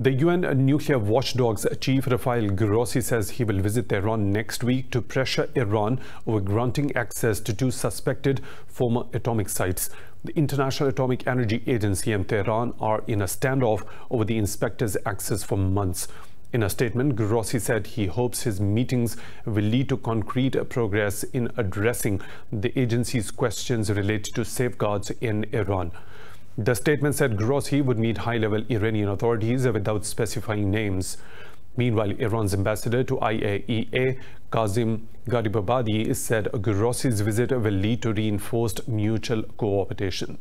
The UN nuclear watchdog's chief Rafael Grossi says he will visit Tehran next week to pressure Iran over granting access to two suspected former atomic sites. The International Atomic Energy Agency and Tehran are in a standoff over the inspector's access for months. In a statement, Grossi said he hopes his meetings will lead to concrete progress in addressing the agency's questions related to safeguards in Iran. The statement said Grossi would meet high-level Iranian authorities without specifying names. Meanwhile, Iran's ambassador to IAEA, Kazim Gharibabadi, said Grossi's visit will lead to reinforced mutual cooperation.